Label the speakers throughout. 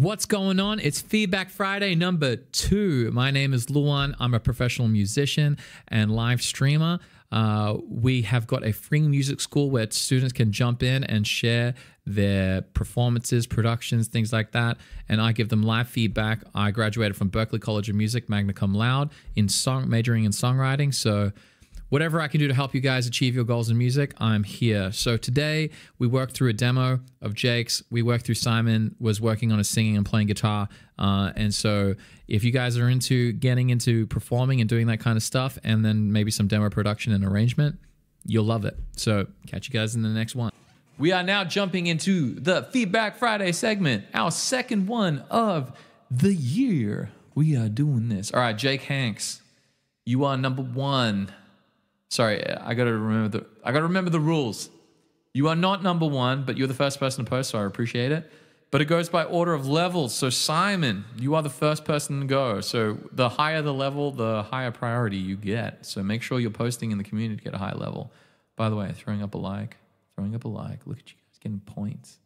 Speaker 1: What's going on? It's Feedback Friday number two. My name is Luan. I'm a professional musician and live streamer. Uh, we have got a free music school where students can jump in and share their performances, productions, things like that. And I give them live feedback. I graduated from Berklee College of Music, magna cum laude, in song majoring in songwriting. So whatever I can do to help you guys achieve your goals in music, I'm here. So today we worked through a demo of Jake's. We worked through Simon was working on his singing and playing guitar. Uh, and so if you guys are into getting into performing and doing that kind of stuff, and then maybe some demo production and arrangement, you'll love it. So catch you guys in the next one. We are now jumping into the Feedback Friday segment, our second one of the year. We are doing this. All right, Jake Hanks, you are number one. Sorry, I gotta remember the I gotta remember the rules. You are not number one, but you're the first person to post, so I appreciate it. But it goes by order of levels. So Simon, you are the first person to go. So the higher the level, the higher priority you get. So make sure you're posting in the community to get a high level. By the way, throwing up a like, throwing up a like. Look at you guys getting points.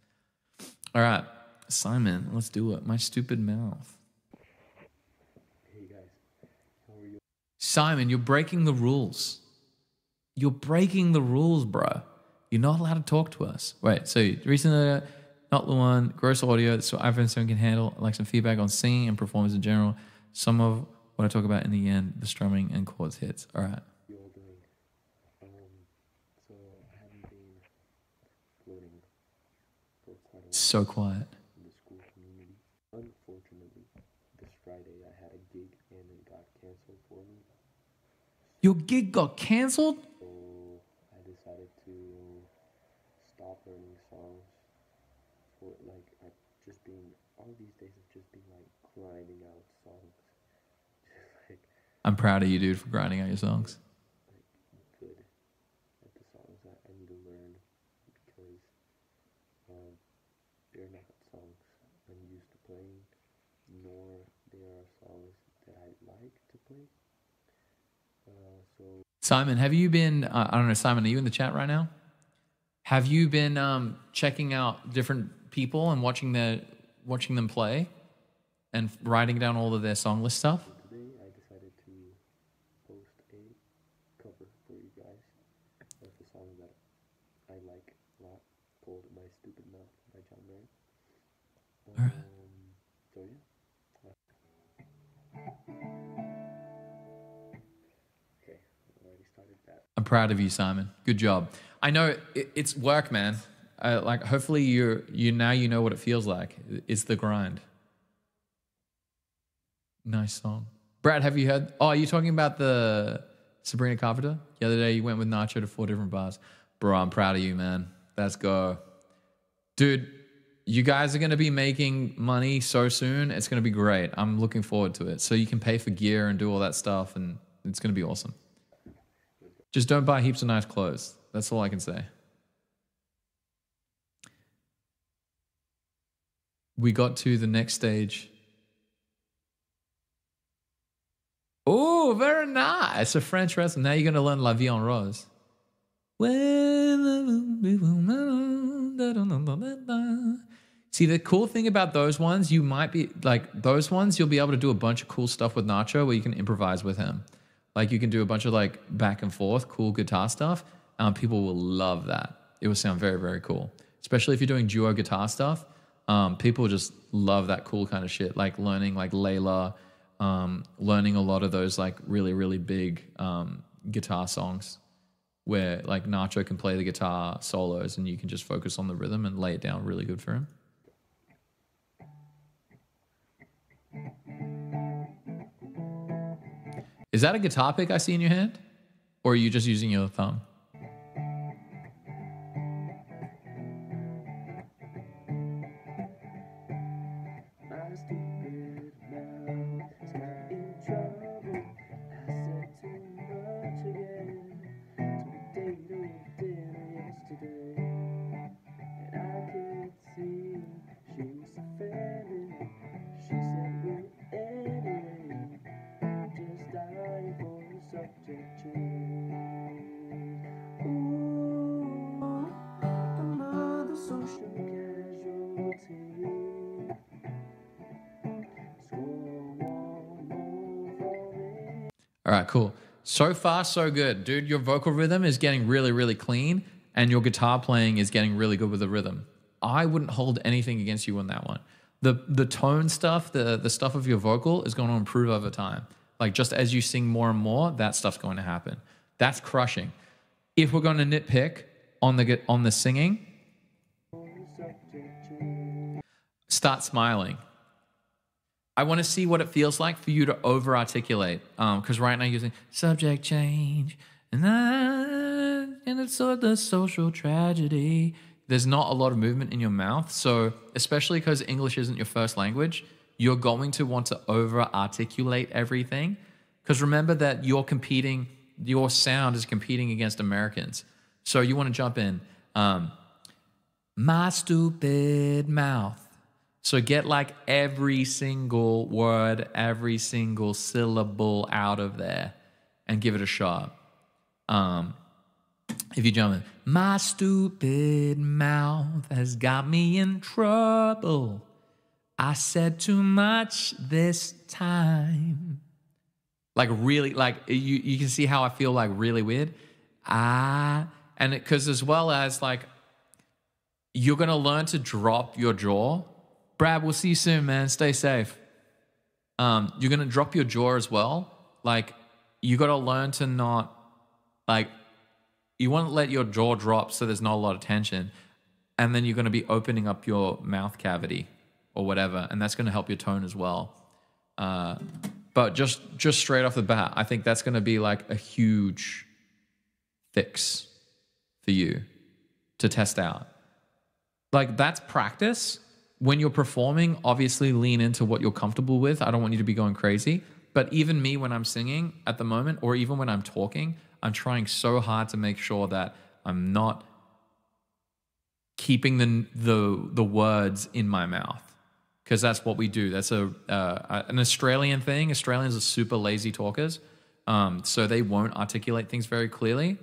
Speaker 1: All right, Simon, let's do it. My stupid mouth.
Speaker 2: Hey guys, how are you?
Speaker 1: Simon, you're breaking the rules. You're breaking the rules, bro. You're not allowed to talk to us. Wait, so recently, not the one, gross audio, so iPhone 7 can handle, like some feedback on singing and performance in general. Some of what I talk about in the end, the strumming and chords hits. All right.
Speaker 2: You all doing? Um, so I haven't been uploading for quite a while
Speaker 1: So quiet.
Speaker 2: in the school community. Unfortunately, this Friday I had a gig and it got canceled for me.
Speaker 1: Your gig got canceled?
Speaker 2: So I decided to stop learning songs for like I've just been all these days have just been like grinding out songs. Just like
Speaker 1: I'm proud of you, dude, for grinding out your songs. Simon, have you been, uh, I don't know, Simon, are you in the chat right now? Have you been um, checking out different people and watching their, watching them play and writing down all of their song list stuff? Proud of you, Simon. Good job. I know it, it's work, man. Uh, like, hopefully, you you now you know what it feels like. It's the grind. Nice song, Brad. Have you heard? Oh, are you talking about the Sabrina Carpenter? The other day, you went with Nacho to four different bars. Bro, I'm proud of you, man. Let's go, dude. You guys are gonna be making money so soon. It's gonna be great. I'm looking forward to it. So you can pay for gear and do all that stuff, and it's gonna be awesome. Just don't buy heaps of nice clothes. That's all I can say. We got to the next stage. Oh, very nice. A French restaurant. Now you're going to learn La Vie en Rose. See, the cool thing about those ones, you might be like those ones, you'll be able to do a bunch of cool stuff with Nacho where you can improvise with him. Like you can do a bunch of like back and forth, cool guitar stuff. Um, people will love that. It will sound very, very cool. Especially if you're doing duo guitar stuff. Um, people just love that cool kind of shit. Like learning like Layla, um, learning a lot of those like really, really big um, guitar songs where like Nacho can play the guitar solos and you can just focus on the rhythm and lay it down really good for him. Is that a guitar pick I see in your hand? Or are you just using your thumb? All right, cool. So far, so good, dude. Your vocal rhythm is getting really, really clean, and your guitar playing is getting really good with the rhythm. I wouldn't hold anything against you on that one. The the tone stuff, the the stuff of your vocal is going to improve over time. Like just as you sing more and more, that stuff's going to happen. That's crushing. If we're going to nitpick on the on the singing, start smiling. I want to see what it feels like for you to over articulate. Because right now you're saying subject change, and I, and it's sort of the social tragedy. There's not a lot of movement in your mouth. So, especially because English isn't your first language, you're going to want to over articulate everything. Because remember that you're competing, your sound is competing against Americans. So, you want to jump in. Um, my stupid mouth. So get like every single word, every single syllable out of there and give it a shot. Um, if you jump in, my stupid mouth has got me in trouble. I said too much this time. Like really, like you, you can see how I feel like really weird. Ah, and it because as well as like you're gonna learn to drop your jaw. Brad, we'll see you soon, man. Stay safe. Um, you're gonna drop your jaw as well. Like you gotta learn to not like you want to let your jaw drop so there's not a lot of tension, and then you're gonna be opening up your mouth cavity or whatever, and that's gonna help your tone as well. Uh, but just just straight off the bat, I think that's gonna be like a huge fix for you to test out like that's practice when you're performing obviously lean into what you're comfortable with. I don't want you to be going crazy. But even me when i'm singing at the moment or even when i'm talking i'm trying so hard to make sure that i'm not keeping the the, the words in my mouth. Because that's what we do. That's a uh, an australian thing. Australians are super lazy talkers. Um, so they won't articulate things very clearly.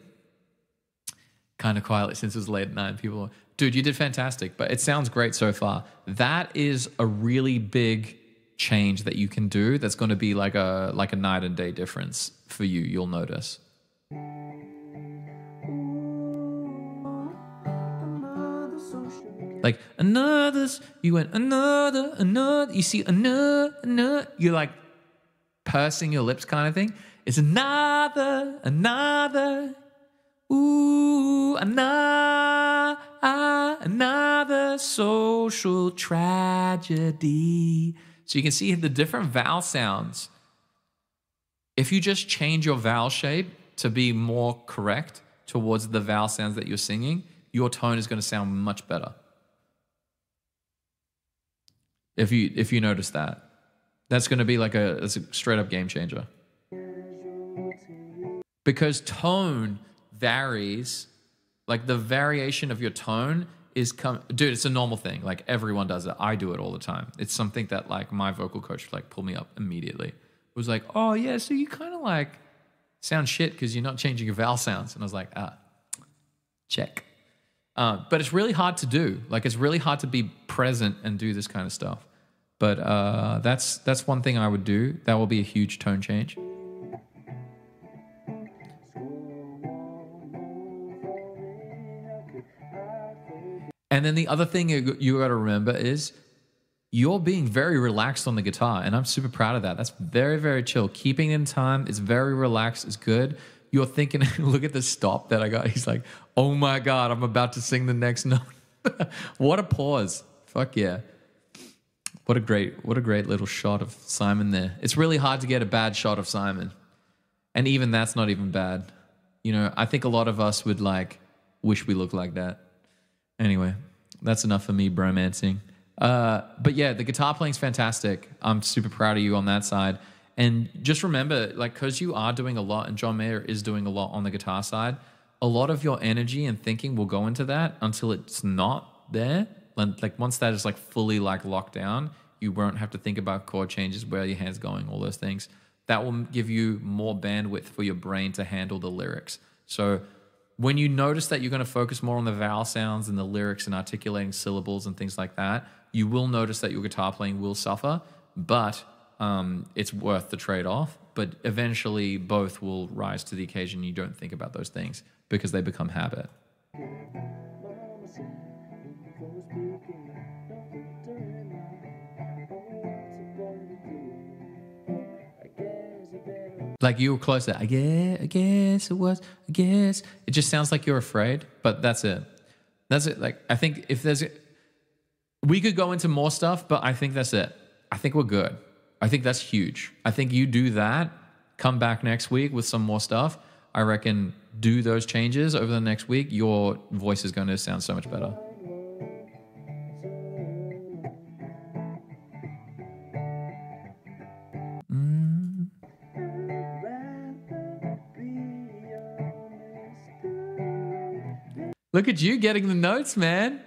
Speaker 1: Kind of quietly since it's late at night. People, dude, you did fantastic, but it sounds great so far. That is a really big change that you can do. That's going to be like a like a night and day difference for you. You'll notice. Like another, you went another, another. You see another, another. You're like pursing your lips, kind of thing. It's another, another. Ooh, another, another social tragedy. So you can see the different vowel sounds. If you just change your vowel shape to be more correct towards the vowel sounds that you're singing, your tone is going to sound much better. If you if you notice that, that's going to be like a, a straight up game changer. Because tone varies, like the variation of your tone is come, dude. It's a normal thing. Like everyone does it. I do it all the time. It's something that like my vocal coach like pulled me up immediately. It was like, oh yeah, so you kind of like sound shit because you're not changing your vowel sounds, and I was like, ah, check. Uh, but it's really hard to do. Like it's really hard to be present and do this kind of stuff. But uh, that's that's one thing I would do. That will be a huge tone change. And then the other thing you, got to remember is you're being very relaxed on the guitar, and I'm super proud of that. That's very very chill. Keeping in time, it's very relaxed. It's good. You're thinking, look at the stop that I got. He's like, oh my god, I'm about to sing the next note. what a pause! Fuck yeah. What a great, what a great little shot of Simon there. It's really hard to get a bad shot of Simon, and even that's not even bad. You know, I think a lot of us would like wish we looked like that. Anyway, that's enough for me bromancing. Uh, but yeah, the guitar playing's fantastic. I'm super proud of you on that side. And just remember, like, because you are doing a lot, and John Mayer is doing a lot on the guitar side, a lot of your energy and thinking will go into that until it's not there. Like once that is like fully like locked down, you won't have to think about chord changes, where your hands going, all those things. That will give you more bandwidth for your brain to handle the lyrics. So when you notice that you're going to focus more on the vowel sounds and the lyrics and articulating syllables and things like that, you will notice that your guitar playing will suffer, but um, it's worth the trade off but eventually both will rise to the occasion. You don't think about those things because they become habit. Like you were close to, I guess, I guess it was, I guess. It just sounds like you're afraid, but that's it. That's it. Like, I think if there's, we could go into more stuff, but I think that's it. I think we're good. I think that's huge. I think you do that, come back next week with some more stuff. I reckon do those changes over the next week. Your voice is going to sound so much better. Look at you getting the notes, man.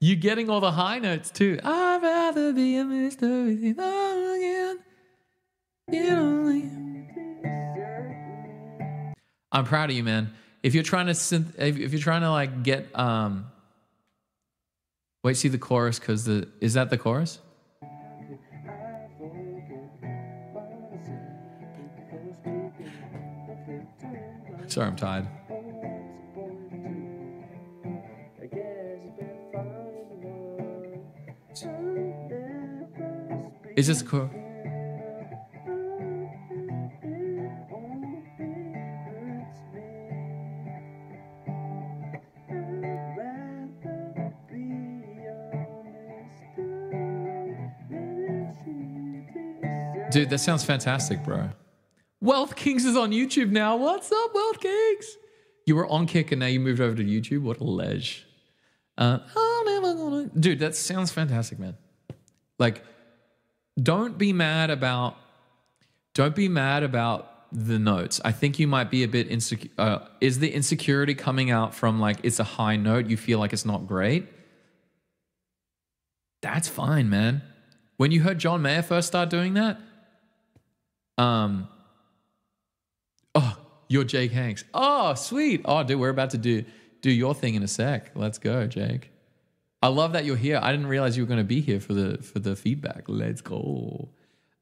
Speaker 1: You getting all the high notes too. I'd rather be a mystery than again. You only. I'm proud of you, man. If you're trying to synth, if if you're trying to like get um. Wait, see the chorus because the is that the chorus? Sorry, I'm tired. Is this chorus? Dude, that sounds fantastic, bro. Wealth Kings is on YouTube now. What's up, Wealth Kings? You were on Kick and now you moved over to YouTube. What a ledge. Uh, Dude, that sounds fantastic, man. Like, don't be mad about don't be mad about the notes. I think you might be a bit insecure. Uh, is the insecurity coming out from like it's a high note? You feel like it's not great. That's fine, man. When you heard John Mayer first start doing that, um, oh, you're Jake Hanks. Oh, sweet. Oh, dude, we're about to do do your thing in a sec. Let's go, Jake. I love that you're here. I didn't realize you were going to be here for the for the feedback. Let's go.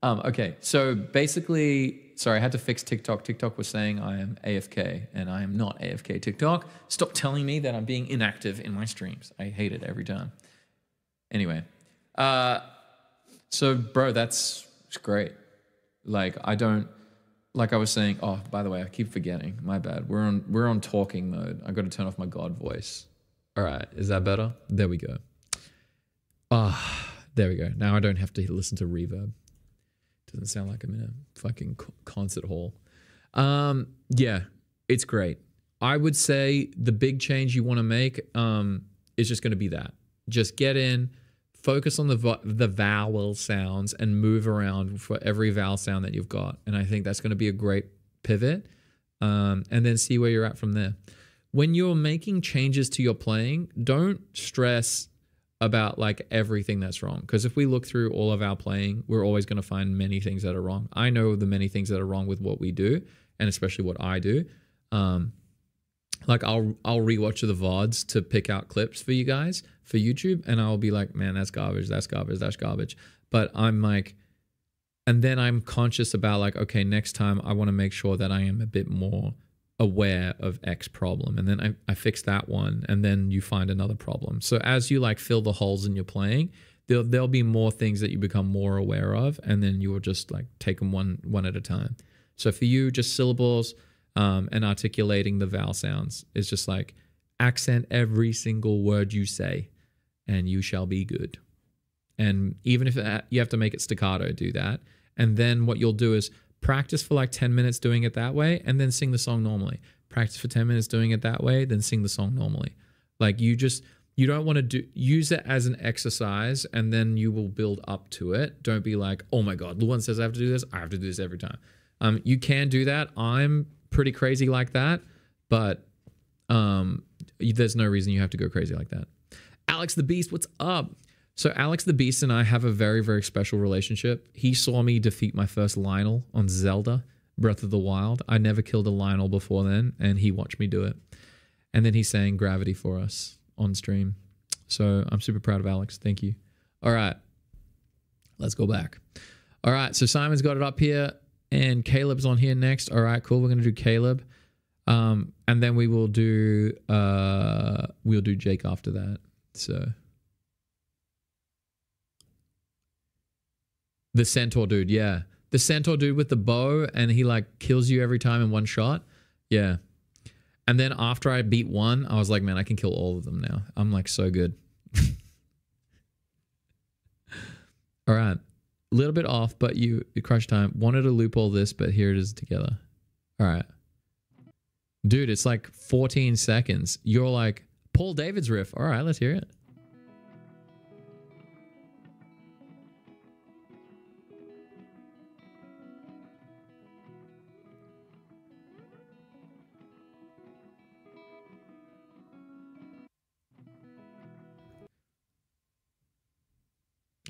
Speaker 1: Um, okay, so basically, sorry, I had to fix TikTok. TikTok was saying I am AFK, and I am not AFK. TikTok, stop telling me that I'm being inactive in my streams. I hate it every time. Anyway, uh, so bro, that's great. Like I don't, like I was saying. Oh, by the way, I keep forgetting. My bad. We're on we're on talking mode. I got to turn off my God voice. All right, is that better? There we go. Ah, there we go. Now I don't have to listen to reverb. Doesn't sound like I'm in a fucking concert hall. Um, yeah, it's great. I would say the big change you want to make um, is just going to be that. Just get in, focus on the vo- the vowel sounds, and move around for every vowel sound that you've got. And I think that's going to be a great pivot. Um, and then see where you're at from there. When you're making changes to your playing, don't stress about like everything that's wrong. Because if we look through all of our playing, we're always going to find many things that are wrong. I know the many things that are wrong with what we do, and especially what I do. Um, like I'll I'll rewatch the vods to pick out clips for you guys for YouTube, and I'll be like, man, that's garbage, that's garbage, that's garbage. But I'm like, and then I'm conscious about like, okay, next time I want to make sure that I am a bit more aware of X problem, and then I, I fix that one, and then you find another problem. So as you like fill the holes in your playing, there'll there'll be more things that you become more aware of, and then you will just like take them one one at a time. So for you, just syllables um, and articulating the vowel sounds is just like accent every single word you say, and you shall be good. And even if it, you have to make it staccato, do that. And then what you'll do is practice for like 10 minutes doing it that way and then sing the song normally. Practice for 10 minutes doing it that way, then sing the song normally. Like you just, you don't want to do use it as an exercise and then you will build up to it. Don't be like, oh my God, Luan says I have to do this. I have to do this every time. Um, you can do that. I'm pretty crazy like that, but um, there's no reason you have to go crazy like that. Alex the Beast, what's up? So Alex the Beast and I have a very very special relationship. He saw me defeat my first Lynel on Zelda Breath of the Wild. I never killed a Lynel before then, and he watched me do it. And then he sang Gravity for us on stream. So I'm super proud of Alex. Thank you. All right, let's go back. All right, so Simon's got it up here. and Caleb's on here next. All right, cool. We're gonna do Caleb, um, and then we will do uh, we'll do Jake after that. So the centaur dude, yeah, the centaur dude with the bow, and he like kills you every time in one shot. Yeah, and then after I beat one, I was like, man, I can kill all of them now. I'm like so good. all right. A little bit off, but you, you crush time. Wanted to loop all this, but here it is together. All right. Dude, it's like 14 seconds. You're like, Paul Davids riff. All right, let's hear it.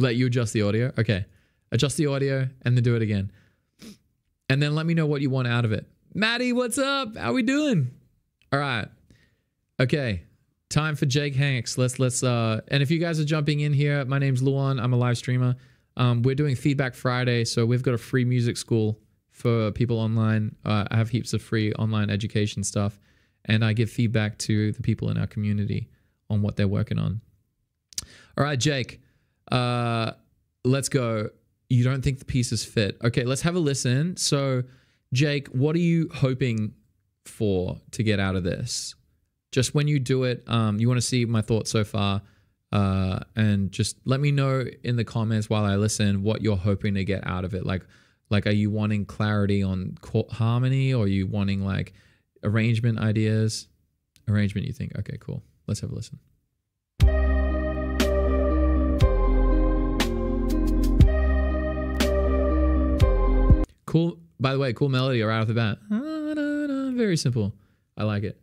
Speaker 1: Let you adjust the audio. Okay. Adjust the audio and then do it again. And then let me know what you want out of it. Maddie, what's up? How are we doing? All right. Okay. Time for Jake Hanks. Let's let's uh and if you guys are jumping in here, my name's Luan. I'm a live streamer. Um, we're doing Feedback Friday, so we've got a free music school for people online. Uh, I have heaps of free online education stuff, and I give feedback to the people in our community on what they're working on. All right, Jake. Uh, let's go. You don't think the pieces fit? Okay, let's have a listen. So, Jake, what are you hoping for to get out of this? Just when you do it, um, you want to see my thoughts so far, uh, and just let me know in the comments while I listen what you're hoping to get out of it. Like, like, are you wanting clarity on harmony, or are you wanting like arrangement ideas? Arrangement, you think? Okay, cool. Let's have a listen. Cool. By the way, cool melody right off the bat. Ah, very simple. I like it.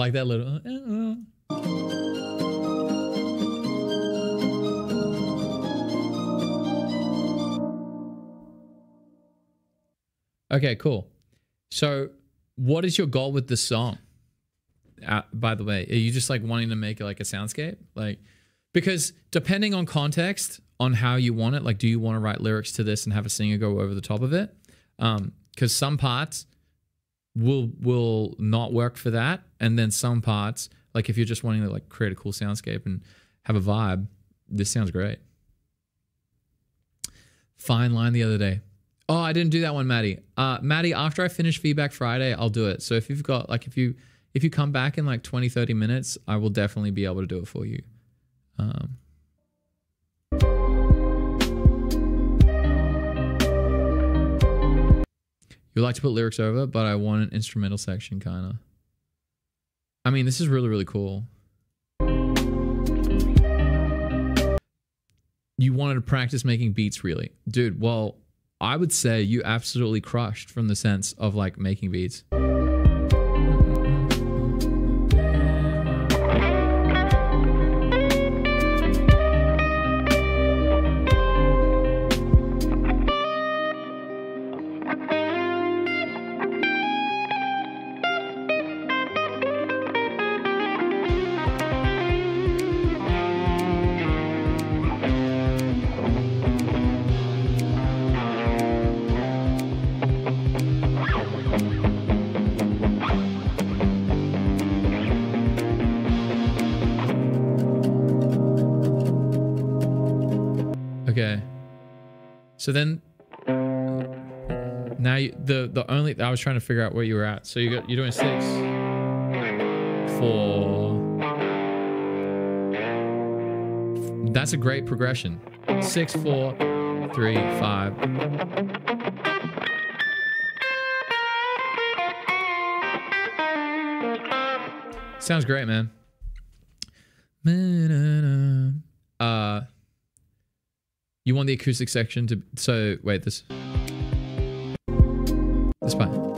Speaker 1: Like that little. Uh, uh. Okay, cool. So, what is your goal with this song? Uh, by the way, are you just like wanting to make it like a soundscape? Like, because depending on context, on how you want it, like, do you want to write lyrics to this and have a singer go over the top of it? Um, because some parts will will not work for that, and then some parts, like if you're just wanting to like create a cool soundscape and have a vibe, this sounds great. Fine line the other day. Oh, I didn't do that one, Maddie. Uh, Maddie, after I finish feedback Friday, I'll do it. So if you've got like if you if you come back in like 20, 30 minutes, I will definitely be able to do it for you. Um, you like to put lyrics over, but I want an instrumental section, kind of. I mean, this is really, really cool. You wanted to practice making beats, really? Dude, well, I would say you absolutely crushed from the sense of like making beats. So then now you, the the only I was trying to figure out where you were at. So you got you're doing six, four. That's a great progression. Six, four, three, five. Sounds great, man. Uh, you want the acoustic section to so wait this this part.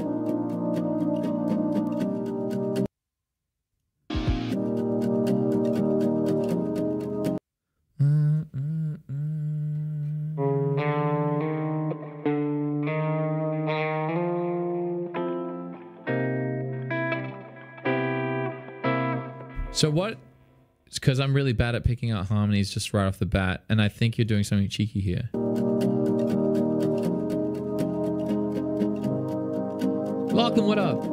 Speaker 1: Really bad at picking out harmonies just right off the bat, and I think you're doing something cheeky here. Lachlan, what up?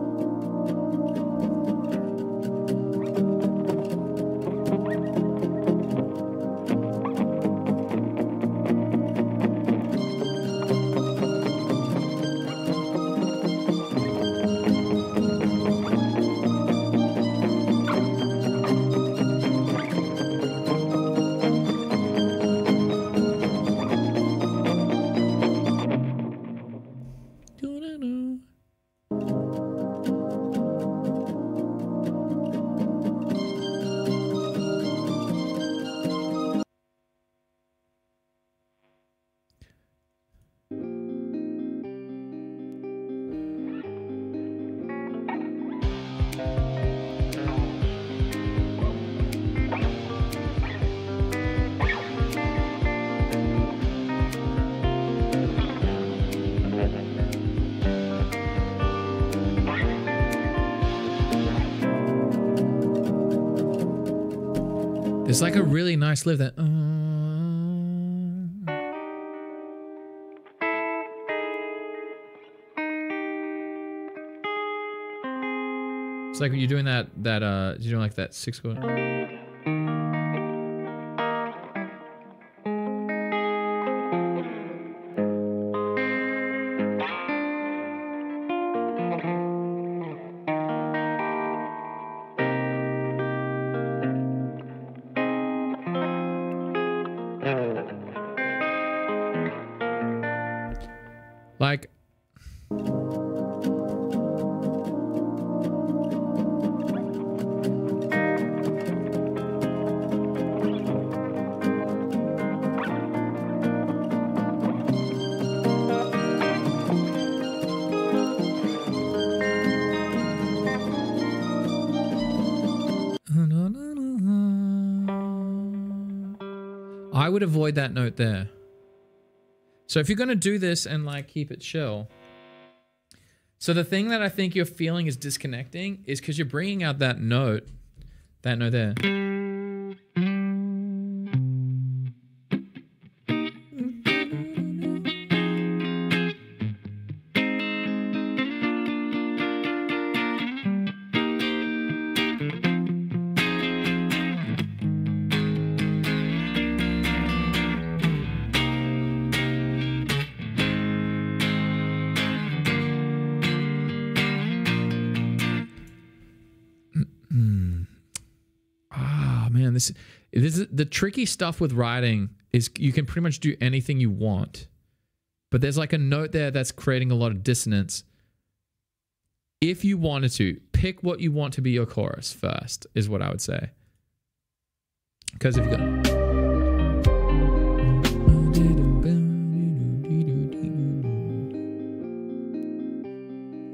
Speaker 1: Nice live that. uh, It's like you're doing that that uh you're doing like that six chord. That note there. So if you're going to do this and like keep it chill. So the thing that I think you're feeling is disconnecting is because you're bringing out that note, that note there. This is the tricky stuff with writing is you can pretty much do anything you want. But there's like a note there that's creating a lot of dissonance. If you wanted to, pick what you want to be your chorus first, is what I would say. Because if you go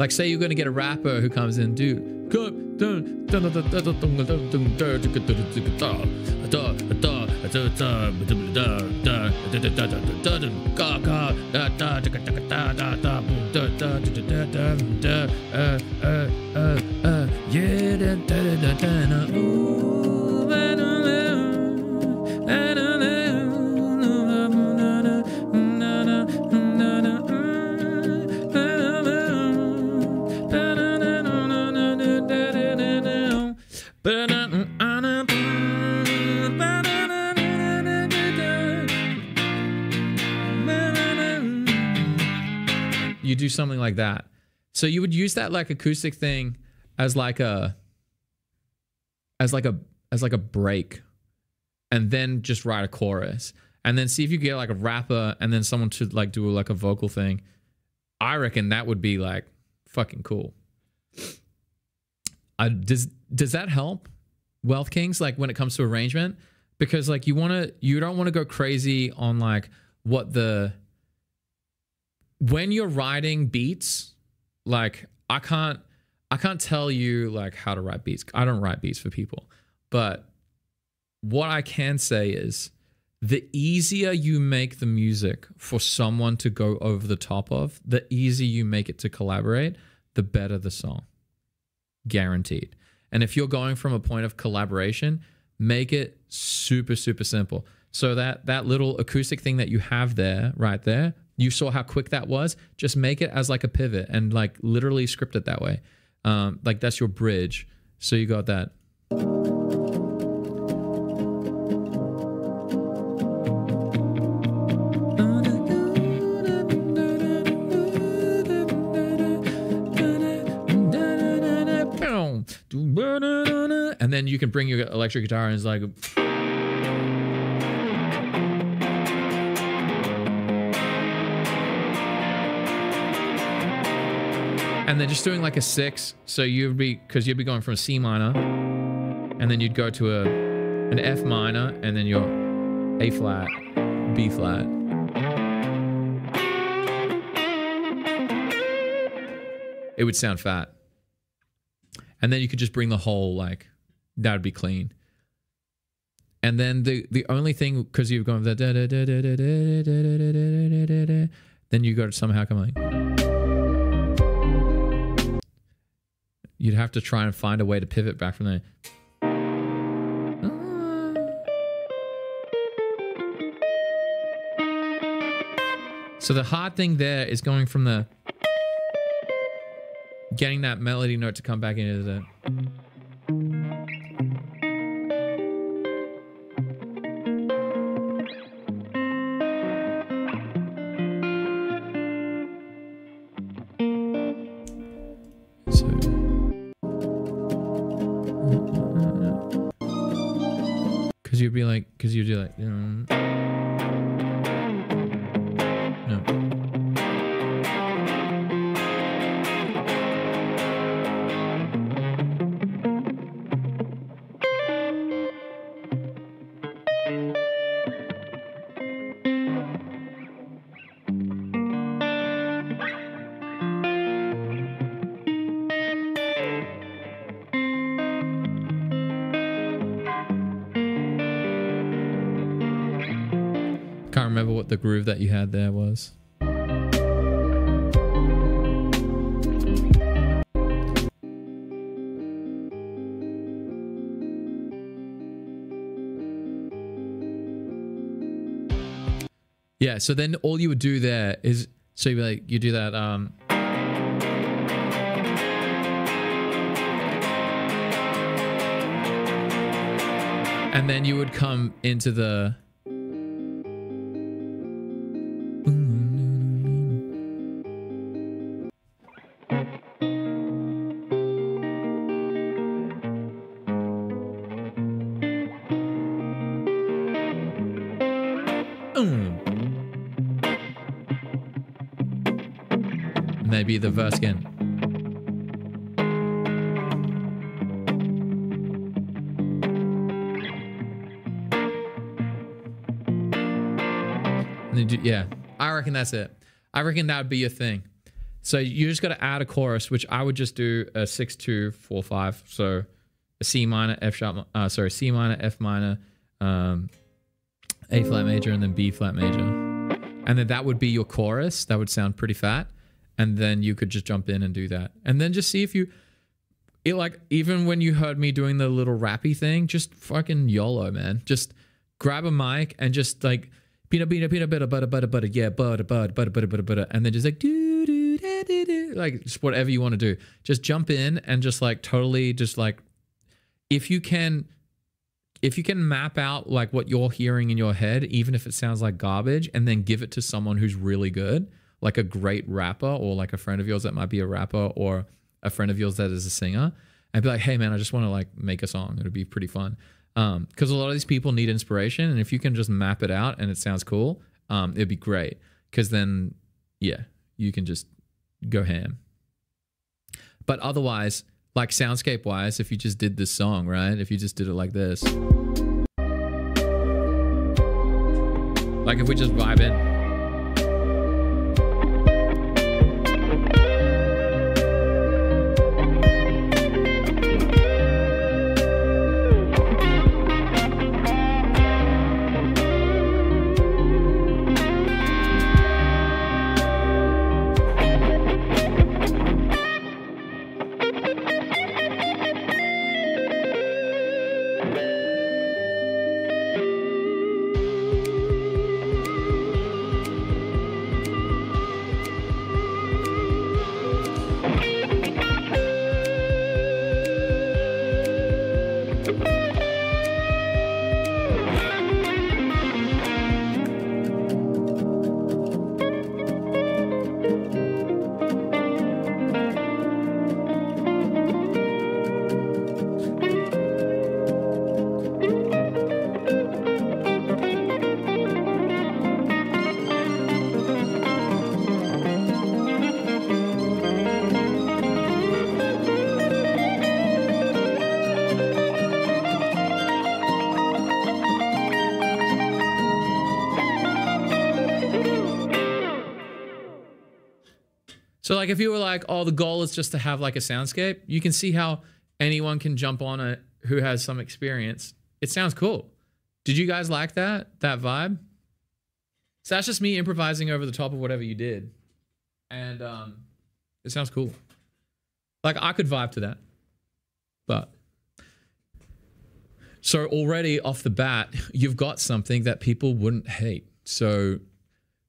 Speaker 1: Like, say you're going to get a rapper who comes in, dude. Yeah. Something like that. So you would use that like acoustic thing as like a as like a as like a break and then just write a chorus and then see if you get like a rapper and then someone to like do like a vocal thing. I reckon that would be like fucking cool. Uh, does does that help Wealth Kings like when it comes to arrangement? Because like you want to you don't want to go crazy on like what the when you're writing beats like I can't I can't tell you like how to write beats. I don't write beats for people. But what I can say is the easier you make the music for someone to go over the top of, the easier you make it to collaborate, the better the song. Guaranteed. And if you're going from a point of collaboration, make it super super simple. So that that little acoustic thing that you have there right there, you saw how quick that was. Just make it as like a pivot and like literally script it that way. Um, like that's your bridge. So you got that. And then you can bring your electric guitar and it's like and then just doing like a six. So you'd be because you'd be going from a C minor, and then you'd go to a an F minor, and then your A flat, B flat. It would sound fat, and then you could just bring the whole like that would be clean. And then the the only thing because you've gone then you got to somehow come like. You'd have to try and find a way to pivot back from there. Ah. So the hard thing there is going from the getting that melody note to come back into the Yeah, so then all you would do there is so you like you do that um and then you would come into the Maybe the verse again. Do- Yeah, I reckon that's it. I reckon that would be your thing. So you just got to add a chorus, which I would just do a six two four five. So a C minor, F sharp, uh, sorry, C minor, F minor, um, A flat major, and then B flat major, and then that would be your chorus. That would sound pretty fat, and then you could just jump in and do that, and then just see if you. It like even when you heard me doing the little rappy thing, just fucking YOLO, man. Just grab a mic and just like peanut peanut peanut butter butter butter butter yeah butter butter butter butter butter butter and then just like do do da, do, do, like just whatever you want to do. Just jump in and just like totally just like if you can if you can map out like what you're hearing in your head even if it sounds like garbage and then give it to someone who's really good like a great rapper or like a friend of yours that might be a rapper or a friend of yours that is a singer and be like, hey man, I just want to like make a song. It'd be pretty fun. Um, because a lot of these people need inspiration, and if you can just map it out and it sounds cool, um, it'd be great. Because then, yeah, you can just go ham. But otherwise, like soundscape wise, if you just did this song, right? If you just did it like this, like if we just vibe in. So like if you were like, oh, the goal is just to have like a soundscape, you can see how anyone can jump on it who has some experience. It sounds cool. Did you guys like that? That vibe? So that's just me improvising over the top of whatever you did. And um it sounds cool. Like I could vibe to that. But so already off the bat, you've got something that people wouldn't hate. So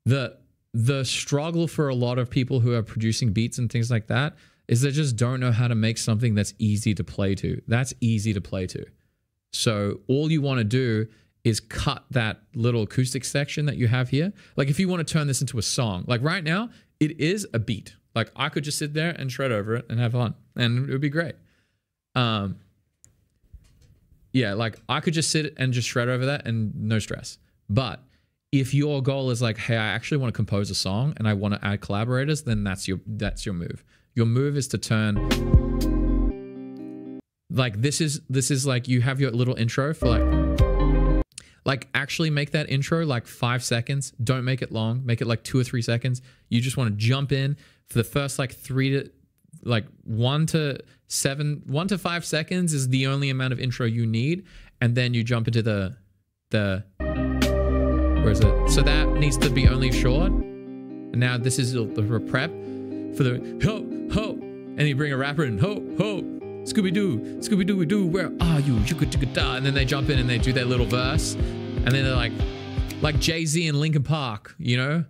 Speaker 1: the the struggle for a lot of people who are producing beats and things like that is they just don't know how to make something that's easy to play to. That's easy to play to. So all you want to do is cut that little acoustic section that you have here. Like if you want to turn this into a song, like right now, it is a beat. Like I could just sit there and shred over it and have fun, and it would be great. Um, yeah, like I could just sit and just shred over that and no stress. But if your goal is like, hey, I actually want to compose a song and I want to add collaborators, then that's your that's your move. Your move is to turn like this is this is like you have your little intro for like like actually make that intro like five seconds. Don't make it long. Make it like two or three seconds. You just want to jump in for the first like three to like one to seven, one to five seconds is the only amount of intro you need, and then you jump into the the is it? So that needs to be only short. And now this is the prep for the ho ho, and you bring a rapper in ho ho. Scooby Doo, Scooby Doo Doo, where are you? Chugga chugga da. And then they jump in and they do their little verse, and then they're like, like Jay Z and Linkin Park, you know?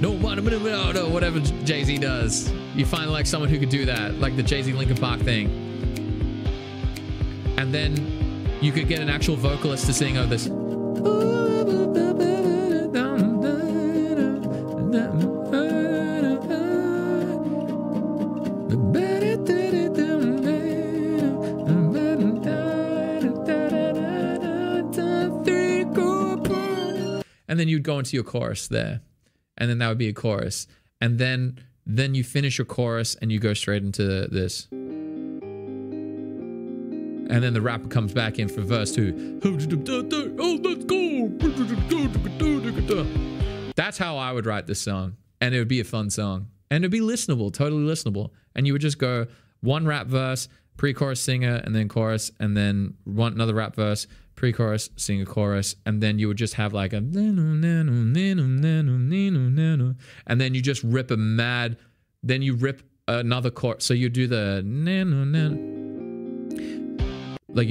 Speaker 1: No no, whatever Jay Z does. You find like someone who could do that, like the Jay Z Linkin Park thing. And then you could get an actual vocalist to sing over this. Then you'd go into your chorus there and then that would be a chorus. And then then you finish your chorus and you go straight into this. And then the rapper comes back in for verse two. Oh let's go that's how i would write this song and it would be a fun song. And it'd be listenable totally listenable. And you would just go one rap verse pre-chorus singer and then chorus and then one another rap verse pre-chorus sing a chorus and then you would just have like a and then you just rip a mad then you rip another chorus so you do the like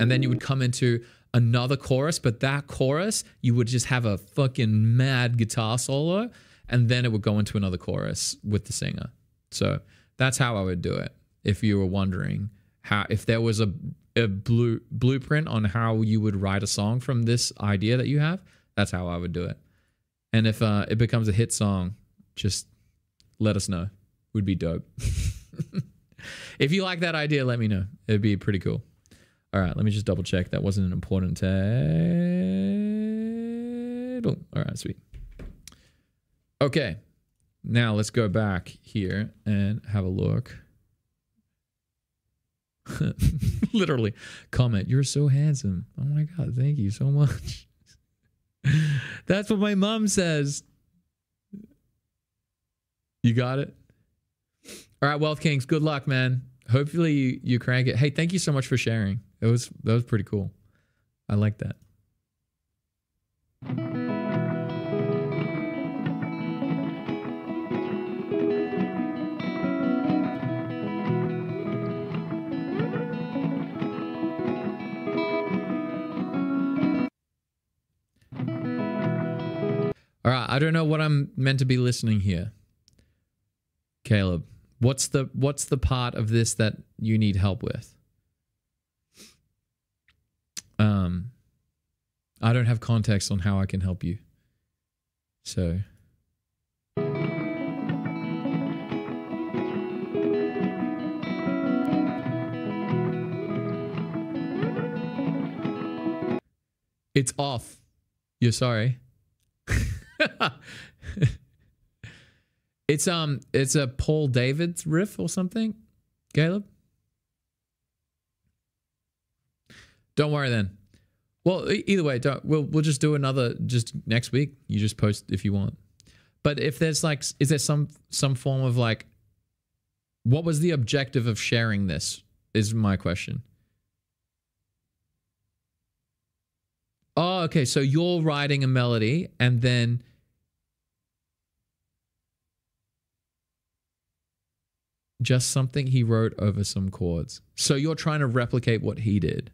Speaker 1: and then you would come into another chorus but that chorus you would just have a fucking mad guitar solo and then it would go into another chorus with the singer so that's how i would do it if you were wondering how if there was a a blue blueprint on how you would write a song from this idea that you have, that's how I would do it. And if uh, it becomes a hit song, just let us know. Would be dope. if you like that idea, let me know. It'd be pretty cool. All right, let me just double check. That wasn't an important tag. Boom. All right, sweet. Okay, now let's go back here and have a look. Literally, comment. You're so handsome. Oh my god, thank you so much. That's what my mom says. You got it. All right, Wealth Kings. Good luck, man. Hopefully you you crank it. Hey, thank you so much for sharing. It was that was pretty cool. I like that. All right, I don't know what I'm meant to be listening here. Caleb, what's the what's the part of this that you need help with? Um I don't have context on how I can help you. So It's off. You're sorry. it's um it's a Paul Davids riff or something. Caleb? Don't worry then. Well, either way, don't, we'll we'll just do another just next week. You just post if you want. But if there's like, is there some some form of like, what was the objective of sharing this? Is my question. Okay. So you're writing a melody and then just something he wrote over some chords. So you're trying to replicate what he did.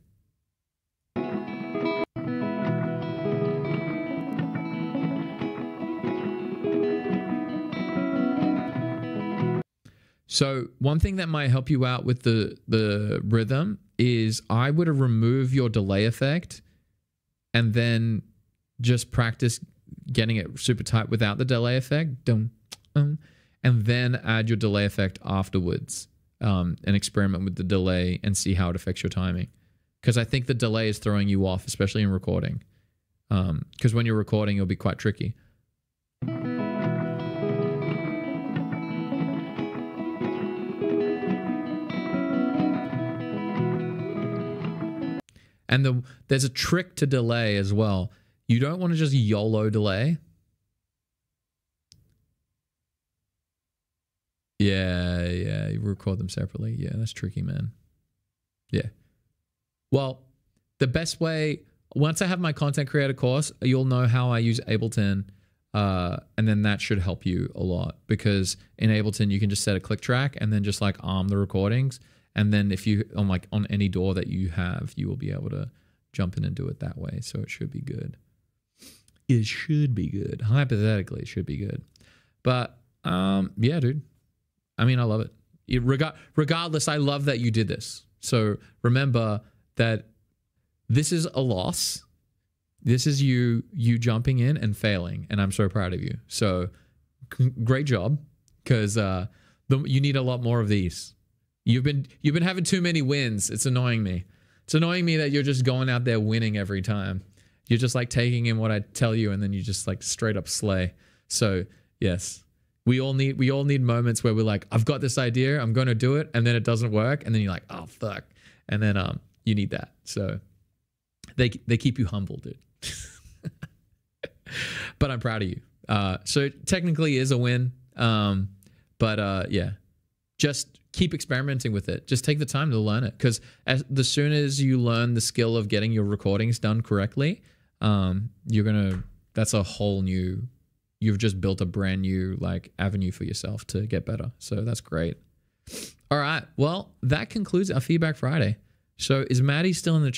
Speaker 1: So one thing that might help you out with the the rhythm is I would remove your delay effect and then just practice getting it super tight without the delay effect. Um, and then add your delay effect afterwards um, and experiment with the delay and see how it affects your timing. Because I think the delay is throwing you off, especially in recording. Because when you're recording, it'll be quite tricky. And the there's a trick to delay as well. You don't want to just YOLO delay. Yeah, yeah, you record them separately. Yeah, that's tricky, man. Yeah. Well, the best way once I have my content creator course, you'll know how I use Ableton. Uh, and then that should help you a lot because in Ableton you can just set a click track and then just like arm the recordings and then if you on like on any DAW that you have you will be able to jump in and do it that way. So it should be good. It should be good. Hypothetically it should be good. But um yeah dude. I mean i love it, it reg- regardless i love that you did this. So remember that this is a loss. This is you you jumping in and failing and i'm so proud of you. So c- great job because uh the, you need a lot more of these You've been you've been having too many wins. It's annoying me. It's annoying me that you're just going out there winning every time. You're just like taking in what I tell you and then you just like straight up slay. So, yes. We all need we all need moments where we're like, I've got this idea, I'm going to do it and then it doesn't work and then you're like, "Oh fuck." And then um you need that. So they they keep you humble, dude. but I'm proud of you. Uh so technically is a win. Um but uh yeah. Just keep experimenting with it. Just take the time to learn it because as the soon as you learn the skill of getting your recordings done correctly, um, you're gonna. That's a whole new. You've just built a brand new like avenue for yourself to get better. So that's great. All right. Well, that concludes our feedback Friday. So is Maddie still in the